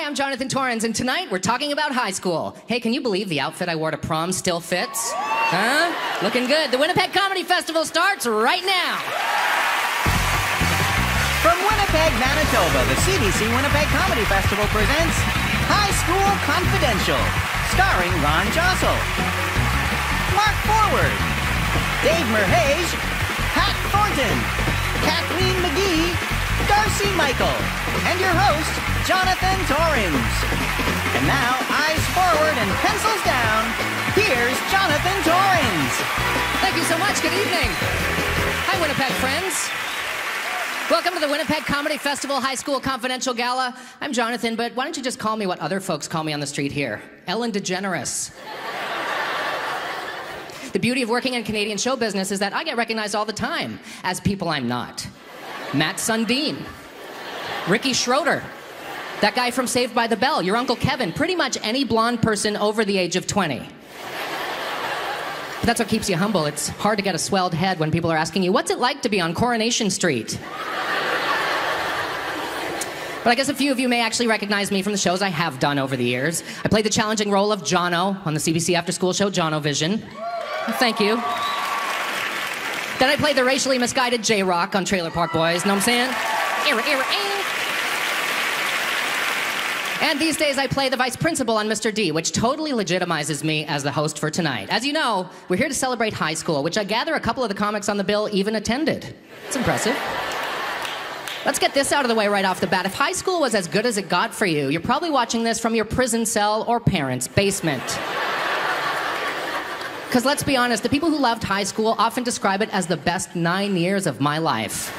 Hi, I'm Jonathan Torrens, and tonight we're talking about high school. Hey, can you believe the outfit I wore to prom still fits? Huh? Looking good. The Winnipeg Comedy Festival starts right now. From Winnipeg, Manitoba, the CBC Winnipeg Comedy Festival presents High School Confidential, starring Ron Josol, Mark Forward, Dave Merheje, Pat Thornton, Kathleen McGee, Darcy Michael, and your host, Jonathan Torrens. And now, eyes forward and pencils down, here's Jonathan Torrens. Thank you so much. Good evening. Hi, Winnipeg friends. Welcome to the Winnipeg Comedy Festival High School Confidential Gala. I'm Jonathan, but why don't you just call me what other folks call me on the street here? Ellen DeGeneres. the beauty of working in Canadian show business is that I get recognized all the time as people I'm not. Mats Sundin, Ricky Schroder, that guy from Saved by the Bell, your Uncle Kevin, pretty much any blonde person over the age of 20. But that's what keeps you humble. It's hard to get a swelled head when people are asking you, what's it like to be on Coronation Street? But I guess a few of you may actually recognize me from the shows I have done over the years. I played the challenging role of Jono on the CBC after school show JonoVision. Thank you. Then I played the racially misguided J-Roc on Trailer Park Boys. Know what I'm saying? Era, era, era. And these days I play the vice principal on Mr. D, which totally legitimizes me as the host for tonight. As you know, we're here to celebrate high school, which I gather a couple of the comics on the bill even attended. It's impressive. Let's get this out of the way right off the bat. If high school was as good as it got for you, you're probably watching this from your prison cell or parents' basement. Because let's be honest, the people who loved high school often describe it as the best nine years of my life.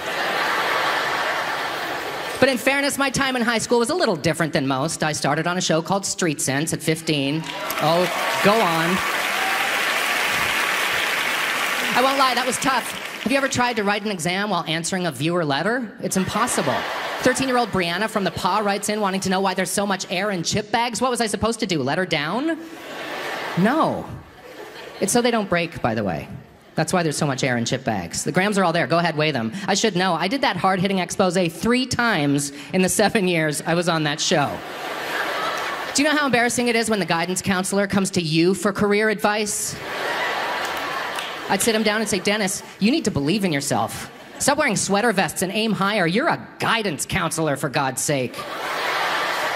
But in fairness, my time in high school was a little different than most. I started on a show called Street Cents at 15. Oh, go on. I won't lie, that was tough. Have you ever tried to write an exam while answering a viewer letter? It's impossible. 13 year old Brianna from the PA writes in wanting to know why there's so much air in chip bags. What was I supposed to do? Let her down? No. It's so they don't break, by the way. That's why there's so much air in chip bags. The grams are all there. Go ahead, weigh them. I should know. I did that hard hitting expose three times in the seven years I was on that show. Do you know how embarrassing it is when the guidance counselor comes to you for career advice? I'd sit him down and say, Dennis, you need to believe in yourself. Stop wearing sweater vests and aim higher. You're a guidance counselor, for God's sake.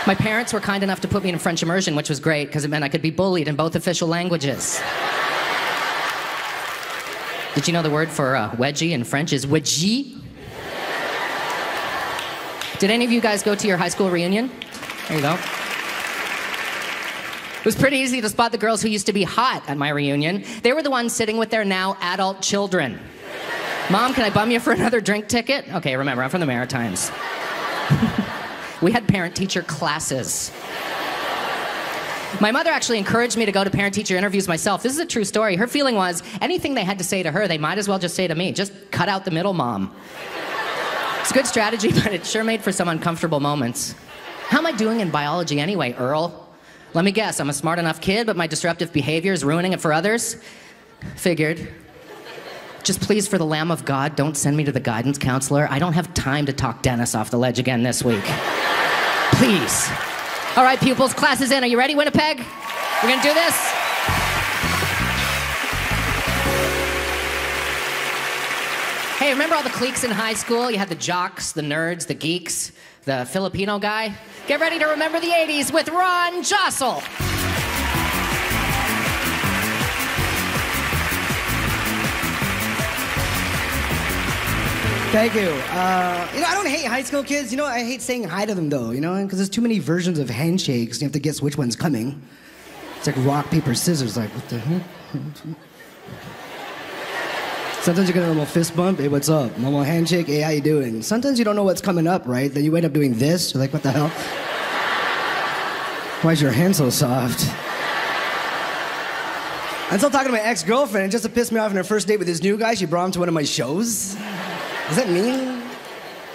My parents were kind enough to put me in French immersion, which was great because it meant I could be bullied in both official languages. Did you know the word for uh, wedgie in French is wedgie? Did any of you guys go to your high school reunion? There you go. It was pretty easy to spot the girls who used to be hot at my reunion. They were the ones sitting with their now adult children. Mom, can I bum you for another drink ticket? Okay, remember, I'm from the Maritimes. we had parent teacher classes. My mother actually encouraged me to go to parent teacher interviews myself. This is a true story. Her feeling was anything they had to say to her, they might as well just say to me. Just cut out the middle mom. It's a good strategy, but it sure made for some uncomfortable moments. How am I doing in biology anyway, Earl? Let me guess, I'm a smart enough kid, but my disruptive behavior is ruining it for others? Figured. Just please, for the Lamb of God, don't send me to the guidance counselor. I don't have time to talk Dennis off the ledge again this week. Please. All right, pupils, class is in. Are you ready, Winnipeg? We're gonna do this. Hey, remember all the cliques in high school? You had the jocks, the nerds, the geeks, the Filipino guy. Get ready to remember the 80s with Ron Josol. Thank you. Uh, you know, I don't hate high school kids. You know, I hate saying hi to them though. You know, because there's too many versions of handshakes. You have to guess which one's coming. It's like rock paper scissors. Like what the heck? Sometimes you get a little fist bump. Hey, what's up? Normal handshake. Hey, how you doing? Sometimes you don't know what's coming up, right? Then you end up doing this. You're like, what the hell? Why is your hand so soft? I'm still talking to my ex-girlfriend, and just to piss me off on her first date with this new guy, she brought him to one of my shows. Does that mean?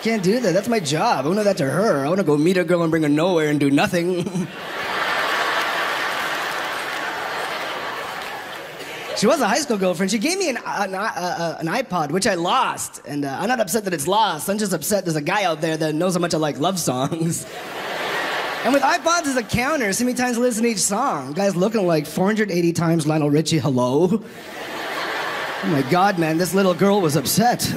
Can't do that. That's my job. I want to that to her. I want to go meet a girl and bring her nowhere and do nothing. she was a high school girlfriend. She gave me an, an, uh, an iPod, which I lost. And uh, I'm not upset that it's lost. I'm just upset there's a guy out there that knows how much I like love songs. And with iPods as a counter, how many times I listen to each song. Guy's looking like 480 times Lionel Richie, hello. Oh my god, man, this little girl was upset.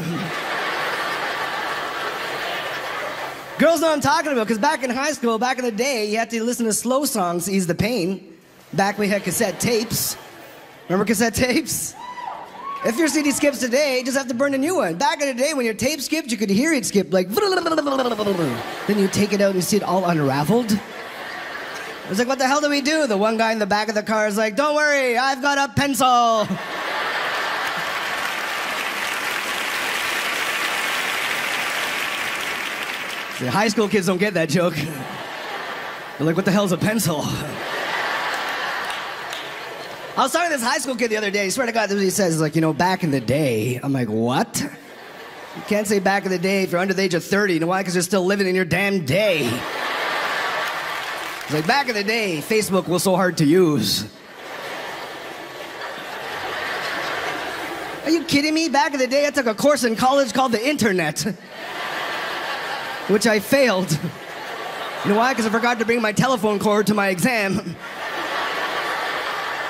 Girls know what I'm talking about, because back in high school, back in the day, you had to listen to slow songs to ease the pain. Back we had cassette tapes. Remember cassette tapes? If your CD skips today, you just have to burn a new one. Back in the day, when your tape skipped, you could hear it skip like. Then you take it out and you see it all unraveled. It was like, what the hell do we do? The one guy in the back of the car is like, don't worry, I've got a pencil. High school kids don't get that joke. They're like, what the hell's a pencil? I was talking to this high school kid the other day. I swear to God, he says. Like, you know, back in the day. I'm like, what? You can't say back in the day if you're under the age of 30. You know why? Because you're still living in your damn day. He's like, back in the day, Facebook was so hard to use. Are you kidding me? Back in the day, I took a course in college called the internet, which I failed. You know why? Because I forgot to bring my telephone cord to my exam.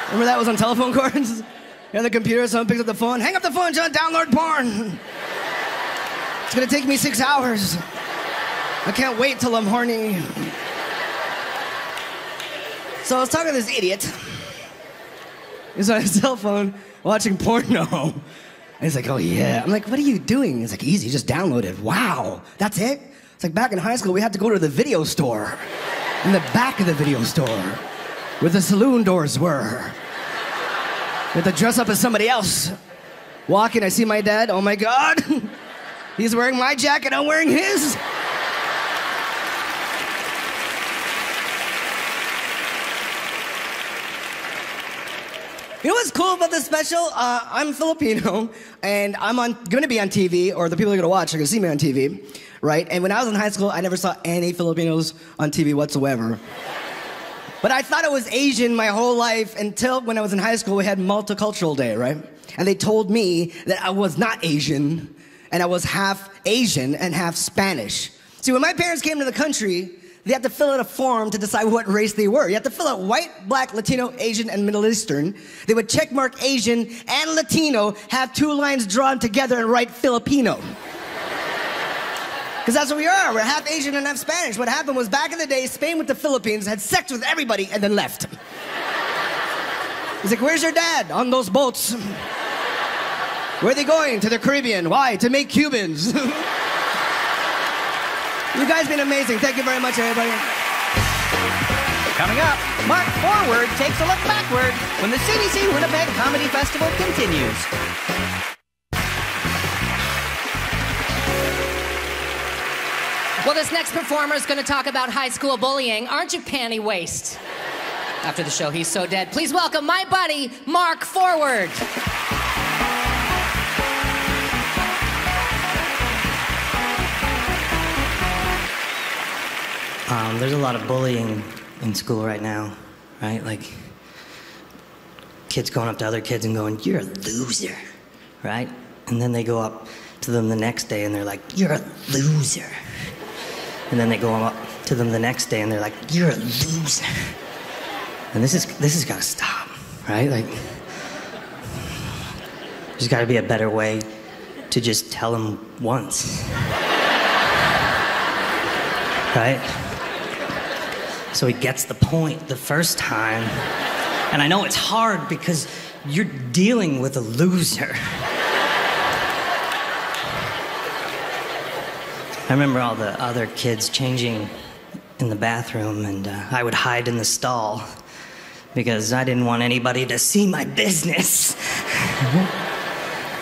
Remember that was on telephone cords? And the computer, someone picks up the phone. Hang up the phone, John, download porn. It's gonna take me six hours. I can't wait till I'm horny. So I was talking to this idiot. He's on his cell phone watching porno. And he's like, oh yeah. I'm like, what are you doing? He's like, easy, just download it. Wow, that's it? It's like back in high school, we had to go to the video store. In the back of the video store, where the saloon doors were. We had to dress up as somebody else. Walking, I see my dad. Oh my God. He's wearing my jacket, I'm wearing his. You know what's cool about this special? Uh, I'm Filipino, and I'm on to be on TV, or the people are to watch are to see me on TV, right? And when I was in high school, I never saw any Filipinos on TV whatsoever. But I thought I was Asian my whole life until when I was in high school, we had Multicultural Day, right? And they told me that I was not Asian, and I was half Asian and half Spanish. See, when my parents came to the country, they had to fill out a form to decide what race they were. You had to fill out white, black, Latino, Asian, and Middle Eastern. They would check mark Asian and Latino, have two lines drawn together, and write Filipino. Because that's what we are. We're half Asian and half Spanish. What happened was back in the day, Spain with the Philippines had sex with everybody and then left. He's like, Where's your dad? On those boats. Where are they going? To the Caribbean. Why? To make Cubans. you guys been amazing. Thank you very much, everybody. Coming up, Mark Forward takes a look backward when the CBC Winnipeg Comedy Festival continues. Well, this next performer is going to talk about high school bullying. Aren't you panty waste? After the show, he's so dead. Please welcome my buddy, Mark Forward. Um, there's a lot of bullying in school right now, right? Like kids going up to other kids and going, "You're a loser," right? And then they go up to them the next day and they're like, "You're a loser." And then they go up to them the next day and they're like, "You're a loser." And this is this has got to stop, right? Like, there's got to be a better way to just tell them once, right? so he gets the point the first time. And I know it's hard because you're dealing with a loser. I remember all the other kids changing in the bathroom, and uh, I would hide in the stall because I didn't want anybody to see my business.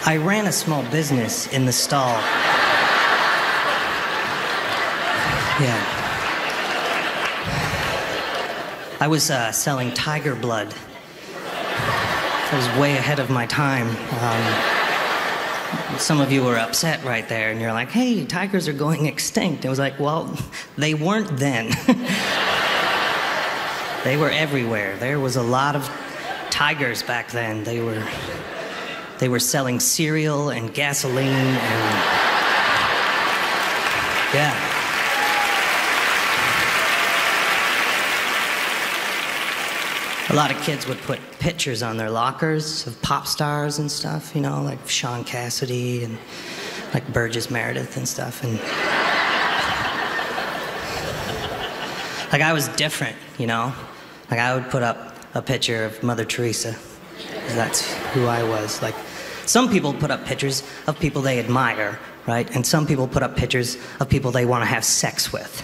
I ran a small business in the stall. Yeah. I was uh, selling tiger blood. I was way ahead of my time. Um, some of you were upset right there, and you're like, hey, tigers are going extinct. It was like, well, they weren't then. they were everywhere. There was a lot of tigers back then. They were, they were selling cereal and gasoline and. Yeah. A lot of kids would put pictures on their lockers of pop stars and stuff, you know, like Shaun Cassidy and like Burgess Meredith and stuff. And like I was different, you know? Like I would put up a picture of Mother Teresa. That's who I was. Like some people put up pictures of people they admire, right? And some people put up pictures of people they want to have sex with.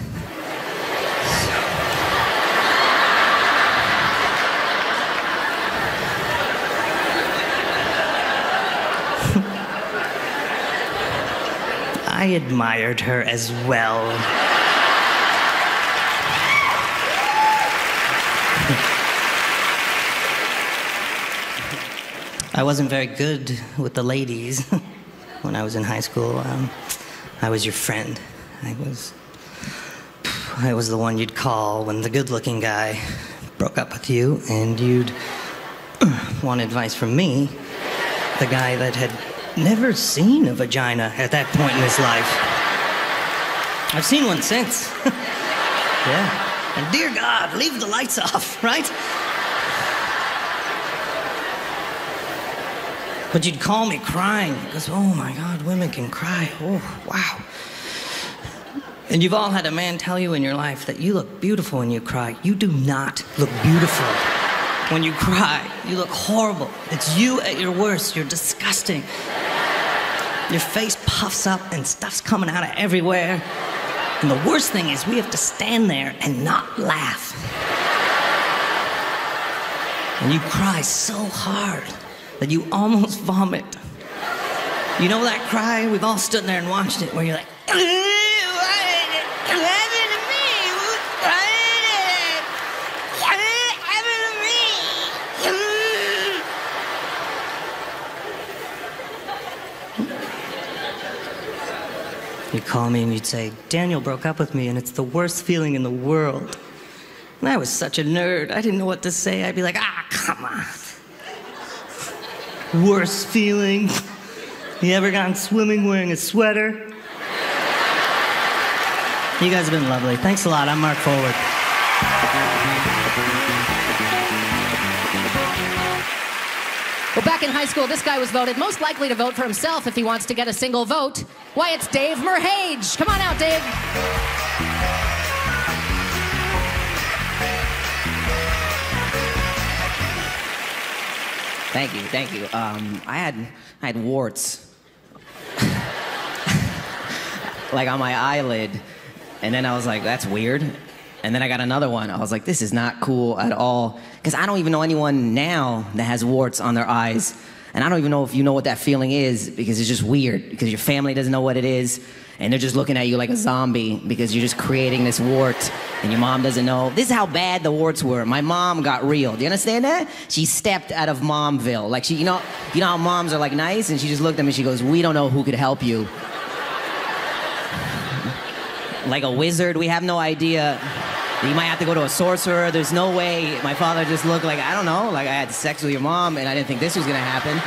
I admired her as well. I wasn't very good with the ladies when I was in high school. Um, I was your friend. I was, I was the one you'd call when the good-looking guy broke up with you, and you'd want advice from me, the guy that had never seen a vagina at that point in his life. I've seen one since. yeah. And dear God, leave the lights off, right? But you'd call me crying because, oh my God, women can cry. Oh, wow. And you've all had a man tell you in your life that you look beautiful when you cry. You do not look beautiful when you cry. You look horrible. It's you at your worst. You're disgusting. Your face puffs up and stuff's coming out of everywhere. And the worst thing is, we have to stand there and not laugh. And you cry so hard that you almost vomit. You know that cry? We've all stood there and watched it where you're like, what happened to me? What happened to me? You'd call me and you'd say, Daniel broke up with me and it's the worst feeling in the world. And I was such a nerd. I didn't know what to say. I'd be like, ah, come on. Worst feeling. You ever gone swimming wearing a sweater? You guys have been lovely. Thanks a lot. I'm Mark Forward. Well, back in high school, this guy was voted most likely to vote for himself if he wants to get a single vote. Why, it's Dave Merheje. Come on out, Dave. Thank you, thank you. Um, I had I had warts, like on my eyelid, and then I was like, that's weird. And then I got another one. I was like, this is not cool at all, because I don't even know anyone now that has warts on their eyes, and I don't even know if you know what that feeling is, because it's just weird. Because your family doesn't know what it is, and they're just looking at you like a zombie because you're just creating this wart and your mom doesn't know. This is how bad the warts were. My mom got real. Do you understand that? She stepped out of momville. Like she, you know, you know how moms are like nice and she just looked at me and she goes, "We don't know who could help you." Like a wizard, we have no idea. You might have to go to a sorcerer. There's no way. My father just looked like I don't know, like I had sex with your mom and I didn't think this was gonna happen.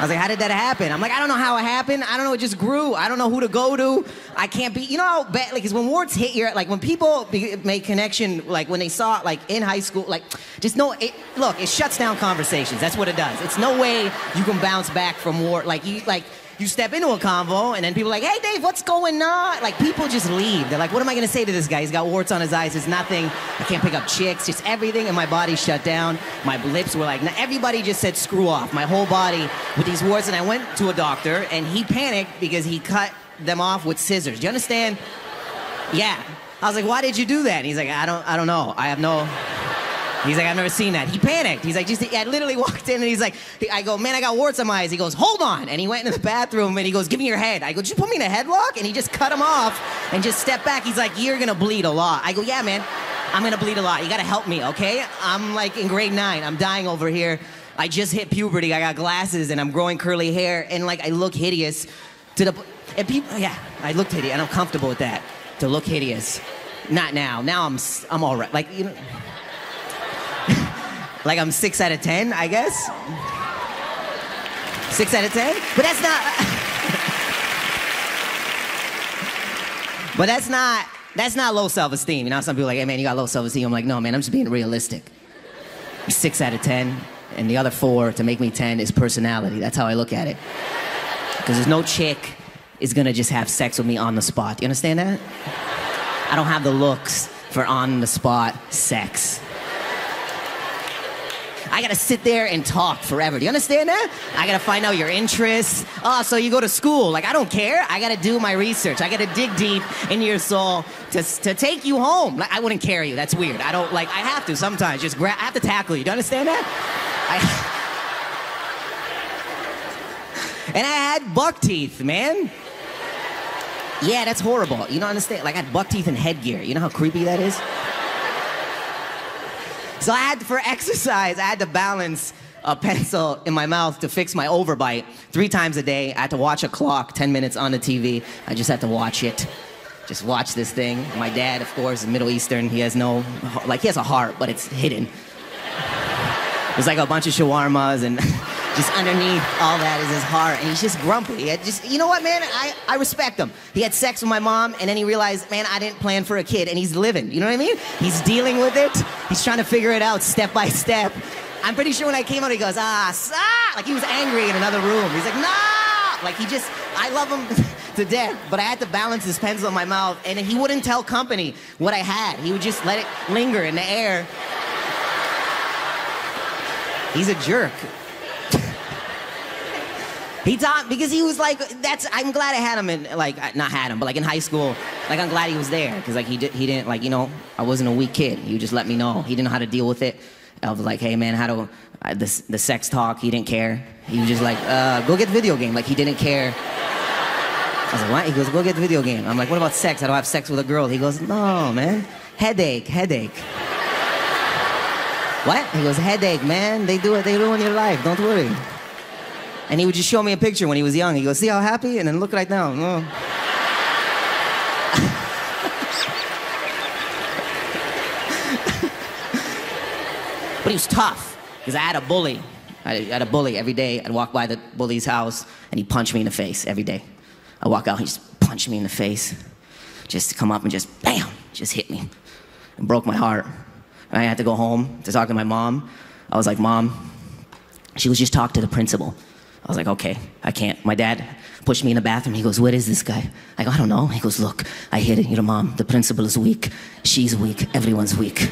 I was like, how did that happen? I'm like, I don't know how it happened. I don't know. It just grew. I don't know who to go to. I can't be. You know how bad? like, cause when warts hit your, like when people be, make connection, like when they saw it, like in high school, like just no. It, look, it shuts down conversations. That's what it does. It's no way you can bounce back from wart. Like you, like you step into a convo and then people are like, hey Dave, what's going on? Like people just leave. They're like, what am I gonna say to this guy? He's got warts on his eyes. It's nothing. I can't pick up chicks. Just everything And my body shut down. My lips were like, everybody just said screw off. My whole body with these warts. And I went to a doctor and he panicked because he cut them off with scissors. Do you understand? Yeah. I was like, why did you do that? And he's like, I don't, I don't know. I have no. He's like, I've never seen that. He panicked. He's like, just, I literally walked in and he's like, I go, man, I got warts on my eyes. He goes, hold on. And he went into the bathroom and he goes, give me your head. I go, did you put me in a headlock? And he just cut him off and just stepped back. He's like, you're gonna bleed a lot. I go, yeah, man, I'm gonna bleed a lot. You gotta help me, okay? I'm like in grade nine. I'm dying over here. I just hit puberty. I got glasses and I'm growing curly hair and like I look hideous to the, and people, yeah, I looked hideous and I'm comfortable with that. To look hideous. Not now. Now I'm, I'm all right. Like, you know. Like I'm six out of ten, I guess. Six out of ten? But that's not. but that's not. That's not low self-esteem. You know, some people like, hey man, you got low self-esteem. I'm like, no man, I'm just being realistic. six out of 10. And the other four to make me 10 is personality. That's how I look at it. Because there's no chick is gonna just have sex with me on the spot. You understand that? I don't have the looks for on the spot sex. I gotta sit there and talk forever. Do you understand that? I gotta find out your interests. Oh, so you go to school. Like, I don't care. I gotta do my research. I gotta dig deep into your soul to, to take you home. Like, I wouldn't carry you. That's weird. I don't, like, I have to sometimes. Just grab, I have to tackle you. Do you understand that? I, and I had buck teeth, man. Yeah, that's horrible. You don't understand? Like, I had buck teeth and headgear. You know how creepy that is? So I had, for exercise, I had to balance a pencil in my mouth to fix my overbite three times a day. I had to watch a clock 10 minutes on the TV. I just had to watch it. Just watch this thing. My dad, of course, is Middle Eastern. He has no, like, he has a heart, but it's hidden. There's like a bunch of shawarmas and just underneath all that is his heart. And he's just grumpy. He just, you know what, man? I, I respect him. He had sex with my mom and then he realized, man, I didn't plan for a kid and he's living. You know what I mean? He's dealing with it. He's trying to figure it out step by step. I'm pretty sure when I came out, he goes, ah, ah, like he was angry in another room. He's like, no! Like he just, I love him to death, but I had to balance his pencil in my mouth and he wouldn't tell company what I had. He would just let it linger in the air. He's a jerk. He taught because he was like that's. I'm glad I had him in like not had him, but like in high school. Like I'm glad he was there because like he did he didn't like you know I wasn't a weak kid. He would just let me know. He didn't know how to deal with it. I was like, hey man, how do uh, the the sex talk? He didn't care. He was just like, uh, go get the video game. Like he didn't care. I was like, what? He goes, go get the video game. I'm like, what about sex? I don't have sex with a girl. He goes, no man, headache, headache. what? He goes, headache, man. They do it. They ruin your life. Don't worry. And he would just show me a picture when he was young. He goes, see how happy? And then look right now. Oh. but he was tough because I had a bully. I had a bully every day. I'd walk by the bully's house and he'd punch me in the face every day. I walk out, he just punched me in the face. Just to come up and just bam, just hit me. And broke my heart. And I had to go home to talk to my mom. I was like, Mom, she was just talk to the principal. I was like, okay, I can't. My dad pushed me in the bathroom. He goes, what is this guy? I go, I don't know. He goes, look, I hit it. Your mom, the principal is weak. She's weak. Everyone's weak.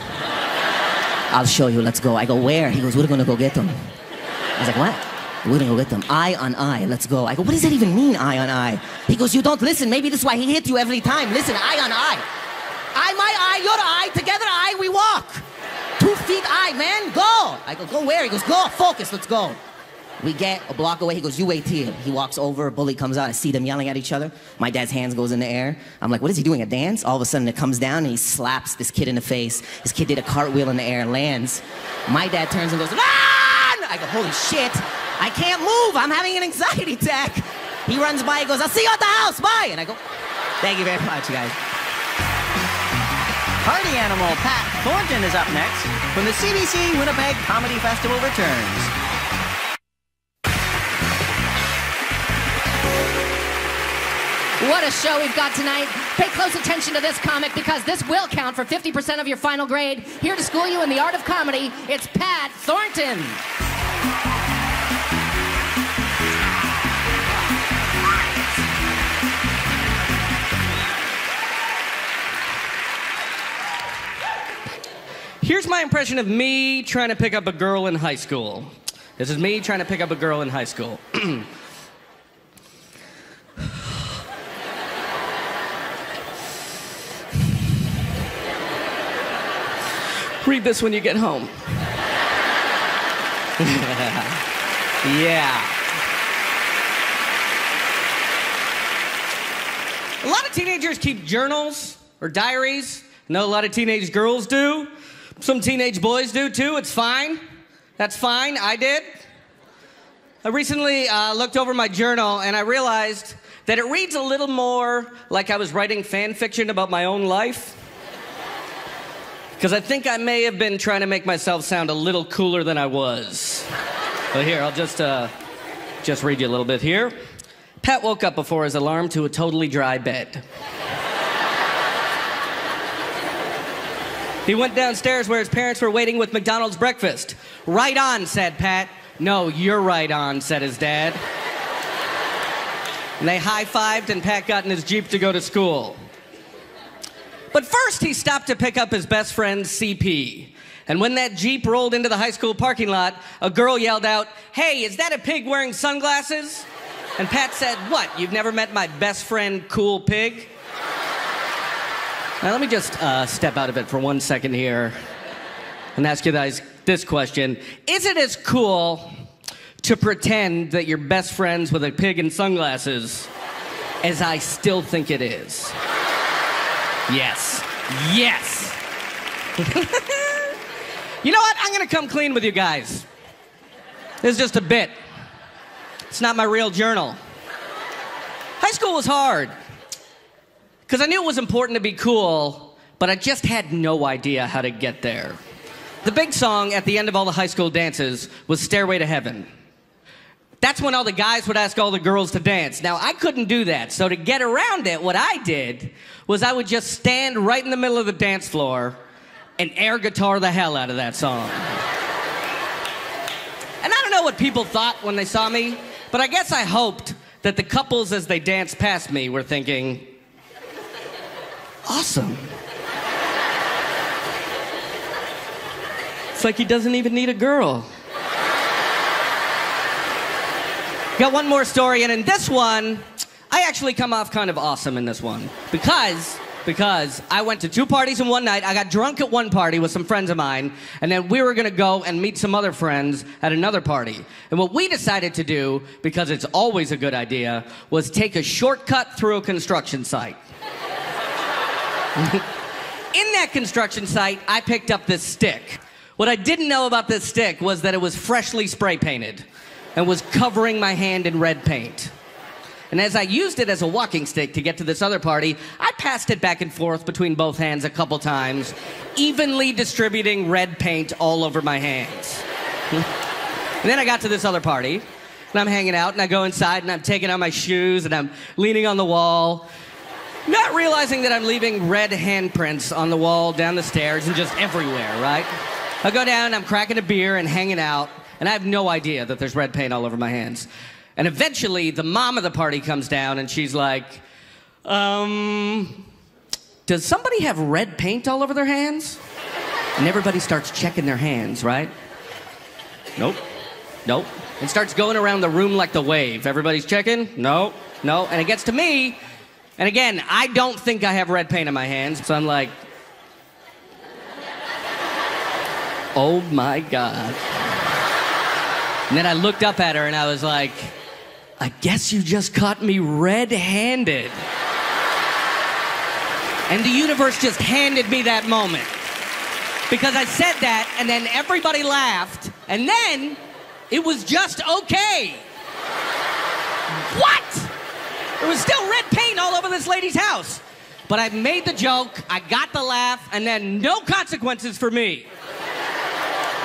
I'll show you. Let's go. I go, where? He goes, we're going to go get them. I was like, what? We're going to go get them. Eye on eye. Let's go. I go, what does that even mean, eye on eye? He goes, you don't listen. Maybe this is why he hit you every time. Listen, eye on eye. Eye, my eye, your eye. Together, eye, we walk. Two feet, eye, man. Go. I go, go where? He goes, go. Focus. Let's go. We get a block away. He goes, you wait here. He walks over. A bully comes out. I see them yelling at each other. My dad's hands goes in the air. I'm like, what is he doing? A dance? All of a sudden, it comes down and he slaps this kid in the face. This kid did a cartwheel in the air, lands. My dad turns and goes, run! I go, holy shit. I can't move. I'm having an anxiety attack. He runs by. He goes, I'll see you at the house. Bye. And I go, thank you very much, guys. Party animal Pat Thornton is up next when the CBC Winnipeg Comedy Festival returns. What a show we've got tonight. Pay close attention to this comic because this will count for 50% of your final grade. Here to school you in the art of comedy, it's Pat Thornton. Here's my impression of me trying to pick up a girl in high school. This is me trying to pick up a girl in high school. Read this when you get home. yeah. A lot of teenagers keep journals or diaries. I know a lot of teenage girls do. Some teenage boys do too. It's fine. That's fine. I did. I recently uh, looked over my journal and I realized that it reads a little more like I was writing fan fiction about my own life. Because I think I may have been trying to make myself sound a little cooler than I was. But here, I'll just, uh, just read you a little bit here. Pat woke up before his alarm to a totally dry bed. He went downstairs where his parents were waiting with McDonald's breakfast. Right on, said Pat. No, you're right on, said his dad. And they high fived, and Pat got in his Jeep to go to school. But first, he stopped to pick up his best friend, CP. And when that Jeep rolled into the high school parking lot, a girl yelled out, Hey, is that a pig wearing sunglasses? And Pat said, What? You've never met my best friend, Cool Pig? Now, let me just uh, step out of it for one second here and ask you guys this question Is it as cool to pretend that you're best friends with a pig in sunglasses as I still think it is? Yes. Yes. you know what? I'm going to come clean with you guys. This is just a bit. It's not my real journal. High school was hard because I knew it was important to be cool, but I just had no idea how to get there. The big song at the end of all the high school dances was Stairway to Heaven. That's when all the guys would ask all the girls to dance. Now, I couldn't do that. So, to get around it, what I did was I would just stand right in the middle of the dance floor and air guitar the hell out of that song. And I don't know what people thought when they saw me, but I guess I hoped that the couples, as they danced past me, were thinking, awesome. It's like he doesn't even need a girl. Got one more story, and in this one, I actually come off kind of awesome in this one because because I went to two parties in one night. I got drunk at one party with some friends of mine, and then we were gonna go and meet some other friends at another party. And what we decided to do, because it's always a good idea, was take a shortcut through a construction site. in that construction site, I picked up this stick. What I didn't know about this stick was that it was freshly spray painted and was covering my hand in red paint. And as I used it as a walking stick to get to this other party, I passed it back and forth between both hands a couple times, evenly distributing red paint all over my hands. and then I got to this other party, and I'm hanging out, and I go inside, and I'm taking out my shoes, and I'm leaning on the wall, not realizing that I'm leaving red handprints on the wall, down the stairs, and just everywhere, right? I go down, I'm cracking a beer and hanging out, and I have no idea that there's red paint all over my hands. And eventually, the mom of the party comes down and she's like, um, does somebody have red paint all over their hands? And everybody starts checking their hands, right? Nope. Nope. And starts going around the room like the wave. Everybody's checking? No. No. And it gets to me. And again, I don't think I have red paint in my hands. So I'm like, oh my God. And then I looked up at her and I was like, I guess you just caught me red handed. And the universe just handed me that moment. Because I said that, and then everybody laughed, and then it was just okay. What? There was still red paint all over this lady's house. But I made the joke, I got the laugh, and then no consequences for me.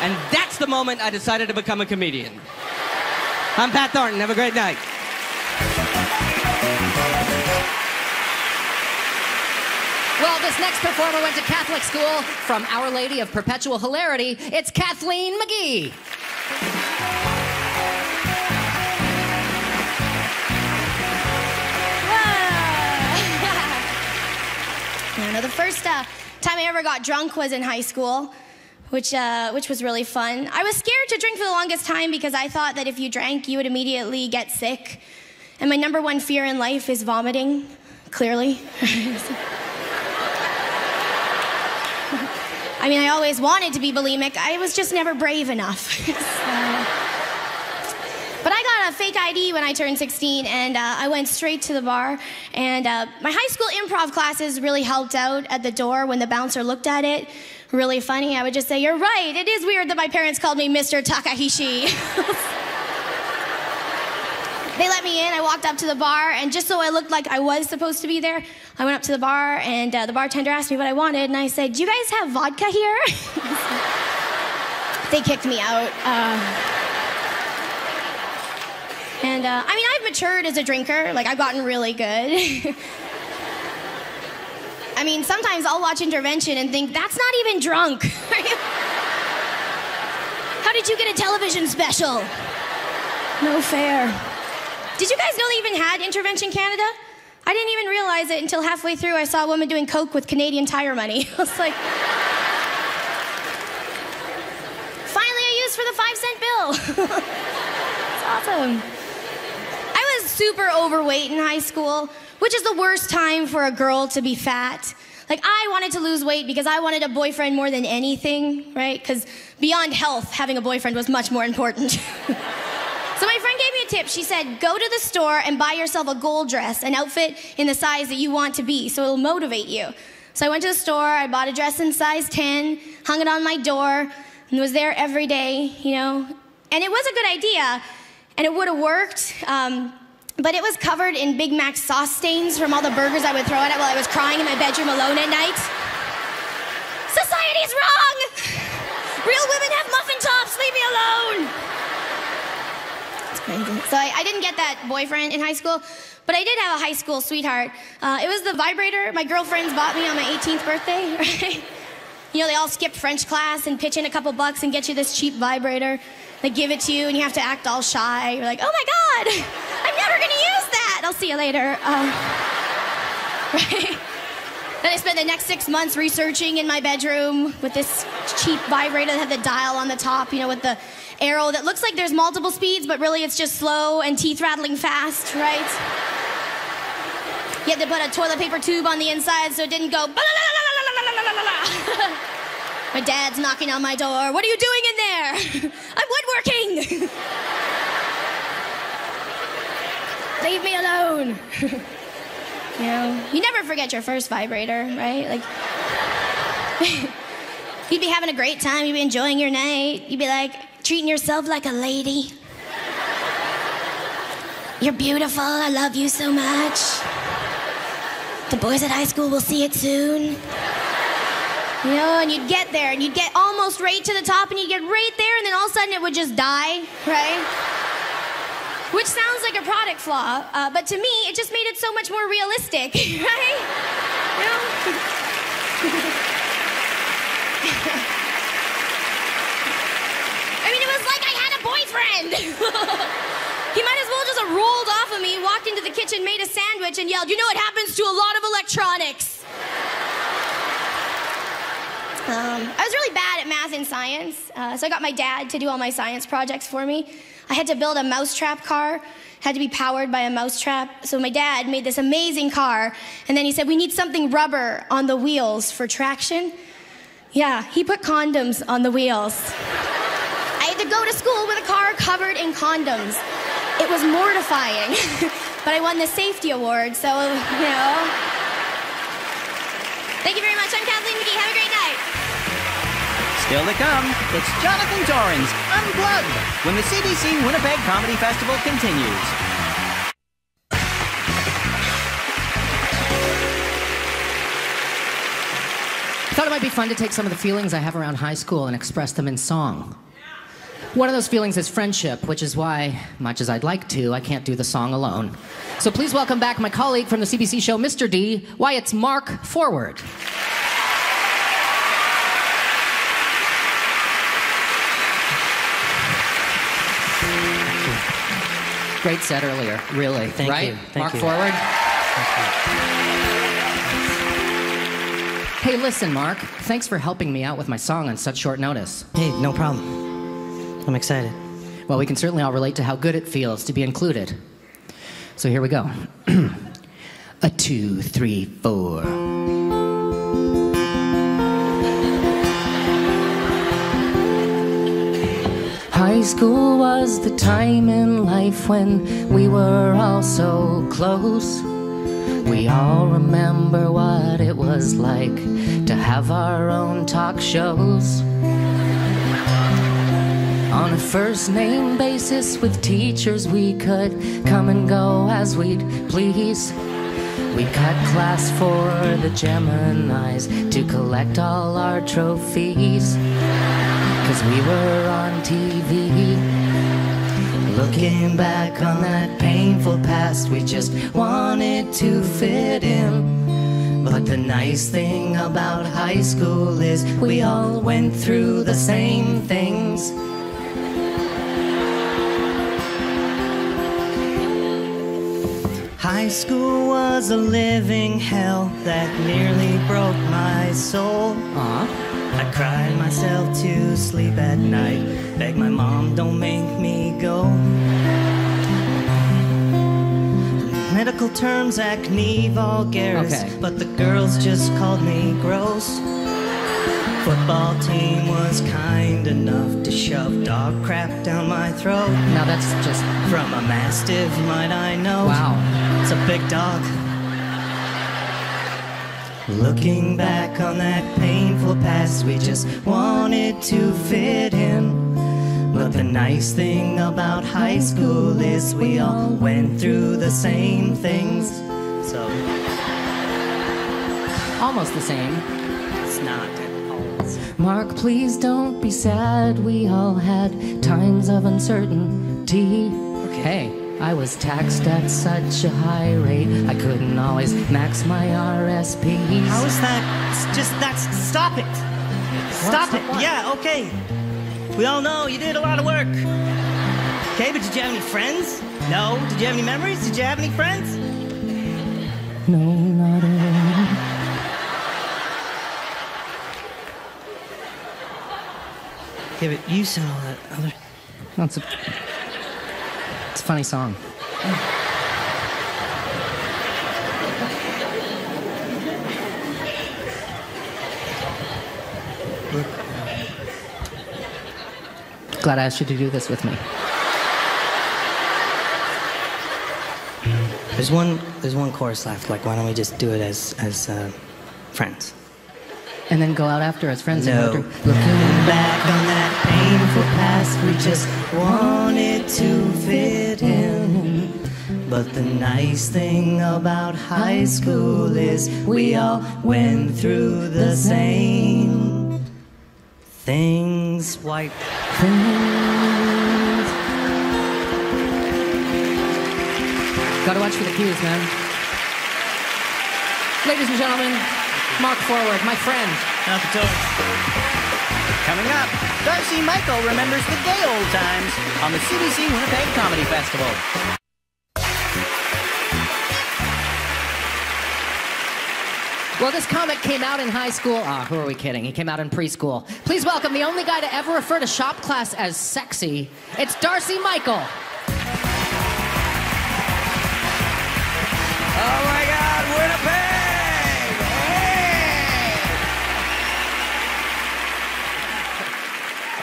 And that's the moment I decided to become a comedian. I'm Pat Thornton. Have a great night. Well, this next performer went to Catholic school from Our Lady of Perpetual Hilarity. It's Kathleen McGee. I don't know. The first uh, time I ever got drunk was in high school, which, uh, which was really fun. I was scared to drink for the longest time because I thought that if you drank, you would immediately get sick. And my number one fear in life is vomiting, clearly. I mean, I always wanted to be bulimic, I was just never brave enough. So- But I got a fake ID when I turned 16, and uh, I went straight to the bar. And uh, my high school improv classes really helped out at the door when the bouncer looked at it. Really funny. I would just say, You're right. It is weird that my parents called me Mr. Takahishi. they let me in. I walked up to the bar, and just so I looked like I was supposed to be there, I went up to the bar, and uh, the bartender asked me what I wanted, and I said, Do you guys have vodka here? they kicked me out. Uh, and uh, I mean, I've matured as a drinker. Like, I've gotten really good. I mean, sometimes I'll watch Intervention and think, that's not even drunk. How did you get a television special? No fair. Did you guys know they even had Intervention Canada? I didn't even realize it until halfway through I saw a woman doing coke with Canadian tire money. I was like, finally I used for the five cent bill. it's awesome. I was super overweight in high school, which is the worst time for a girl to be fat. Like, I wanted to lose weight because I wanted a boyfriend more than anything, right? Because beyond health, having a boyfriend was much more important. so, my friend gave me a tip. She said, go to the store and buy yourself a gold dress, an outfit in the size that you want to be, so it'll motivate you. So, I went to the store, I bought a dress in size 10, hung it on my door, and was there every day, you know? And it was a good idea, and it would have worked. Um, but it was covered in Big Mac sauce stains from all the burgers I would throw at it while I was crying in my bedroom alone at night. Society's wrong! Real women have muffin tops, leave me alone! It's crazy. So I, I didn't get that boyfriend in high school, but I did have a high school sweetheart. Uh, it was the vibrator my girlfriends bought me on my 18th birthday, right? You know, they all skip French class and pitch in a couple bucks and get you this cheap vibrator. They give it to you and you have to act all shy. You're like, oh my God, I'm never gonna use that. I'll see you later. Uh, right? Then I spent the next six months researching in my bedroom with this cheap vibrator that had the dial on the top, you know, with the arrow that looks like there's multiple speeds, but really it's just slow and teeth rattling fast, right? You had to put a toilet paper tube on the inside so it didn't go. My dad's knocking on my door. What are you doing in there? I'm woodworking. Leave me alone. you know, you never forget your first vibrator, right? Like, you'd be having a great time. You'd be enjoying your night. You'd be like treating yourself like a lady. You're beautiful. I love you so much. The boys at high school will see it soon. You know, and you'd get there and you'd get almost right to the top and you'd get right there and then all of a sudden it would just die, right? Which sounds like a product flaw, uh, but to me it just made it so much more realistic, right? You know? I mean, it was like I had a boyfriend. he might as well just rolled off of me, walked into the kitchen, made a sandwich, and yelled, You know what happens to a lot of electronics? Um, I was really bad at math and science, uh, so I got my dad to do all my science projects for me. I had to build a mousetrap car, had to be powered by a mousetrap. So my dad made this amazing car, and then he said, We need something rubber on the wheels for traction. Yeah, he put condoms on the wheels. I had to go to school with a car covered in condoms. It was mortifying, but I won the safety award, so, you know. Thank you very much. I'm Kathleen McGee. Have a great night. Still to come, it's Jonathan Torrens Unplugged when the CBC Winnipeg Comedy Festival continues. I thought it might be fun to take some of the feelings I have around high school and express them in song. One of those feelings is friendship, which is why, much as I'd like to, I can't do the song alone. So please welcome back my colleague from the CBC show, Mr. D, why it's Mark Forward. Great set earlier, really. Thank right? you, thank Mark you. Forward. Hey, listen, Mark. Thanks for helping me out with my song on such short notice. Hey, no problem. I'm excited. Well, we can certainly all relate to how good it feels to be included. So here we go. A two, three, four. High school was the time in life when we were all so close. We all remember what it was like to have our own talk shows. On a first name basis with teachers, we could come and go as we'd please. We cut class for the Geminis to collect all our trophies. Cause we were on TV. Looking back on that painful past, we just wanted to fit in. But the nice thing about high school is we all went through the same things. High school was a living hell that nearly broke my soul. Uh -huh. I cried myself to sleep at night Beg my mom, don't make me go. Medical terms, acne vulgaris, Okay. but the girls just called me gross. Football team was kind enough to shove dog crap down my throat. Now that's just From a mastiff, might I know? wow. It's a big dog. Looking back on that painful past, we just wanted to fit in. But the nice thing about high school is we all went through the same things. So Almost the same. it's not always. Mark, please don't be sad. We all had times of uncertainty. Hey, I was taxed at such a high rate, I couldn't always max my RSPs. How is that? It's just that's stop it. Stop What? it. Yeah, okay. We all know you did a lot of work. Okay, but did you have any friends? No. Did you have any memories? Did you have any friends? No, not at all. Okay, but you said all that other. That's a, it's a funny song. Glad I asked you to do this with me. There's one. There's one chorus left. Like, why don't we just do it as as uh, friends? And then go out after as friends and No. order. Looking back on that painful past, we just wanted to fit in. But the nice thing about high school is we all went through the same things. White. Gotta watch for the cues, man. Ladies and gentlemen, Mark Forward, my friend. Coming up, Darcy Michael remembers the gay old times on the CBC Winnipeg Comedy Festival. Well, this comic came out in high school. Ah, who are we kidding? He came out in preschool. Please welcome the only guy to ever refer to shop class as sexy. It's Darcy Michael. Oh my God, Winnipeg! Hey!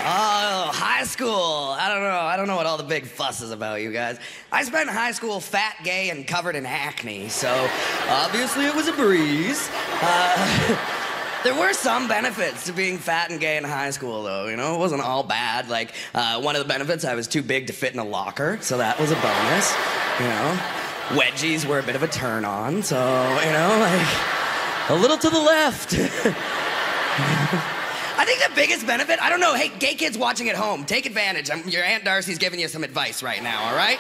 Oh, high school. I don't know. I don't know what all the big fuss is about, you guys. I spent high school fat, gay, and covered in acne, so obviously it was a breeze. Uh, There were some benefits to being fat and gay in high school, though. You know, it wasn't all bad. Like, uh, one of the benefits, I was too big to fit in a locker, so that was a bonus. You know, wedgies were a bit of a turn on, so, you know, like, a little to the left. I think the biggest benefit, I don't know, hey, gay kids watching at home, take advantage. I'm, your Aunt Darcy's giving you some advice right now, all right?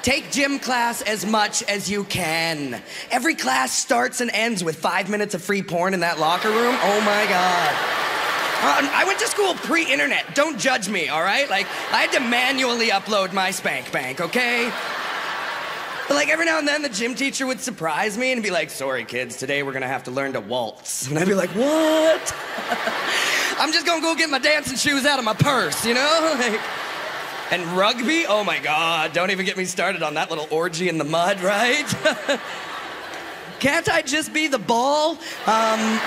Take gym class as much as you can. Every class starts and ends with five minutes of free porn in that locker room. Oh my God. Uh, I went to school pre internet. Don't judge me, all right? Like, I had to manually upload my spank bank, okay? But like every now and then, the gym teacher would surprise me and be like, sorry, kids, today we're gonna have to learn to waltz. And I'd be like, what? I'm just gonna go get my dancing shoes out of my purse, you know? Like, and rugby? Oh my God, don't even get me started on that little orgy in the mud, right? Can't I just be the ball? Um,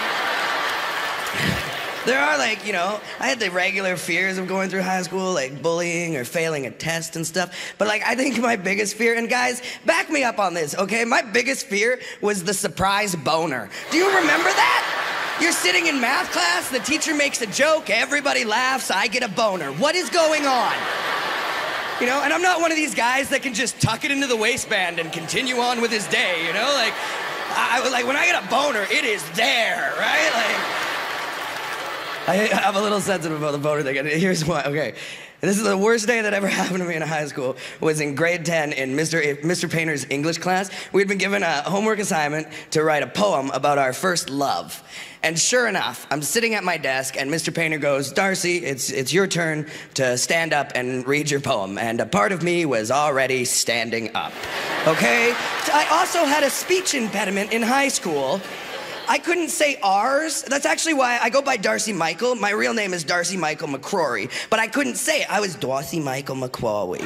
there are like, you know, I had the regular fears of going through high school, like bullying or failing a test and stuff. But like, I think my biggest fear, and guys, back me up on this, okay? My biggest fear was the surprise boner. Do you remember that? You're sitting in math class, the teacher makes a joke, everybody laughs, I get a boner. What is going on? You know, and I'm not one of these guys that can just tuck it into the waistband and continue on with his day, you know? Like, I, like when I get a boner, it is there, right? Like, I have a little sensitive about the boner thing. and Here's why. Okay. This is the worst day that ever happened to me in high school. Was in grade 10 in Mr. Eh, Mr. Painter's English class. We'd been given a homework assignment to write a poem about our first love. And sure enough, I'm sitting at my desk, and Mr. Painter goes, Darcy, it's, it's your turn to stand up and read your poem. And a part of me was already standing up. Okay? I also had a speech impediment in high school. I couldn't say ours. That's actually why I go by Darcy Michael. My real name is Darcy Michael McCrory, but I couldn't say it. I was Darcy Michael McCrory.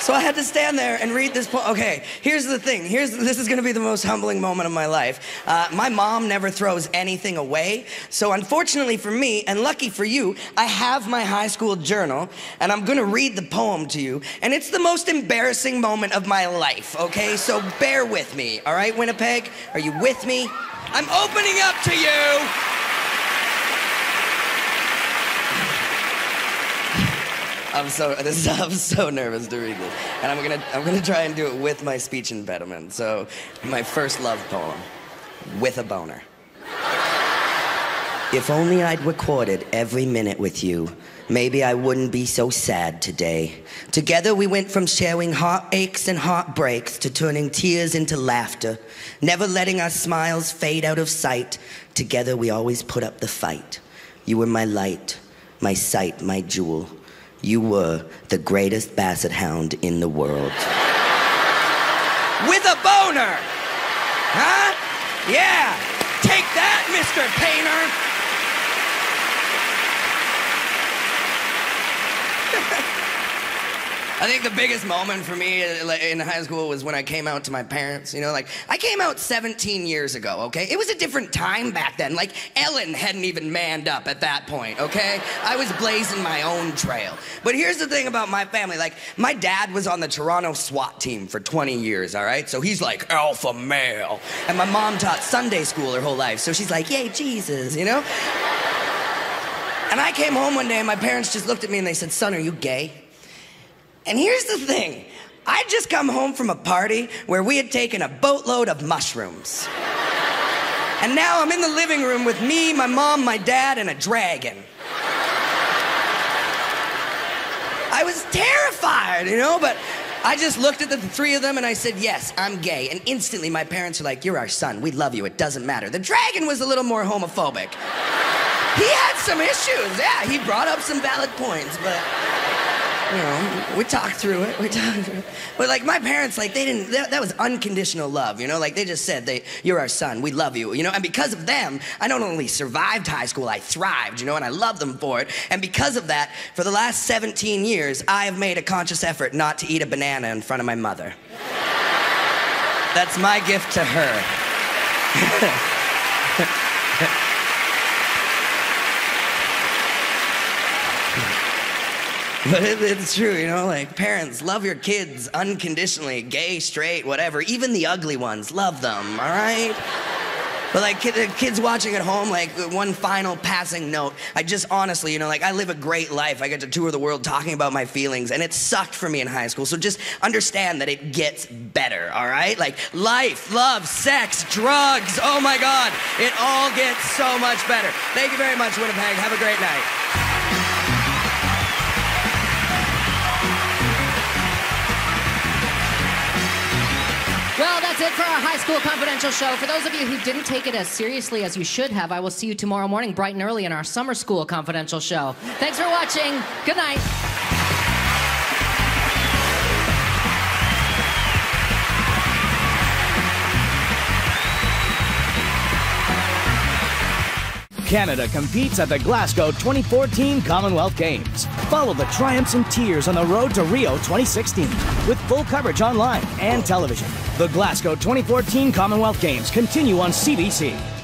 So I had to stand there and read this poem. Okay, here's the thing. Here's this is going to be the most humbling moment of my life. Uh, my mom never throws anything away, so unfortunately for me, and lucky for you, I have my high school journal, and I'm going to read the poem to you. And it's the most embarrassing moment of my life. Okay, so bear with me. All right, Winnipeg, are you with me? I'm opening up to you. I'm so this is, I'm so nervous to read this, and I'm gonna I'm gonna try and do it with my speech impediment. So, my first love poem, with a boner. If only I'd recorded every minute with you, maybe I wouldn't be so sad today. Together we went from sharing heartaches and heartbreaks to turning tears into laughter, never letting our smiles fade out of sight. Together we always put up the fight. You were my light, my sight, my jewel. You were the greatest basset hound in the world. With a boner! Huh? Yeah! Take that, Mr. Painter! I think the biggest moment for me in high school was when I came out to my parents. You know, like, I came out 17 years ago, okay? It was a different time back then. Like, Ellen hadn't even manned up at that point, okay? I was blazing my own trail. But here's the thing about my family like, my dad was on the Toronto SWAT team for 20 years, all right? So he's like alpha male. And my mom taught Sunday school her whole life, so she's like, yay, Jesus, you know? And I came home one day and my parents just looked at me and they said, Son, are you gay? And here's the thing I'd just come home from a party where we had taken a boatload of mushrooms. And now I'm in the living room with me, my mom, my dad, and a dragon. I was terrified, you know, but I just looked at the three of them and I said, Yes, I'm gay. And instantly my parents were like, You're our son. We love you. It doesn't matter. The dragon was a little more homophobic. He had some issues. Yeah, he brought up some valid points, but you know, we talked through it. We talked through it. But like my parents, like they didn't. That, that was unconditional love. You know, like they just said, "They, you're our son. We love you." You know, and because of them, I not only survived high school, I thrived. You know, and I love them for it. And because of that, for the last 17 years, I have made a conscious effort not to eat a banana in front of my mother. That's my gift to her. But it, it's true, you know, like parents, love your kids unconditionally, gay, straight, whatever, even the ugly ones, love them, all right? But like kid, uh, kids watching at home, like one final passing note. I just honestly, you know, like I live a great life. I get to tour the world talking about my feelings, and it sucked for me in high school. So just understand that it gets better, all right? Like life, love, sex, drugs. Oh my God, it all gets so much better. Thank you very much, Winnipeg. Have a great night. That's it for our High School Confidential show. For those of you who didn't take it as seriously as you should have, I will see you tomorrow morning, bright and early, in our Summer School Confidential show. Thanks for watching. Good night. Canada competes at the Glasgow 2014 Commonwealth Games. Follow the triumphs and tears on the road to Rio 2016 with full coverage online and television. The Glasgow 2014 Commonwealth Games continue on CBC.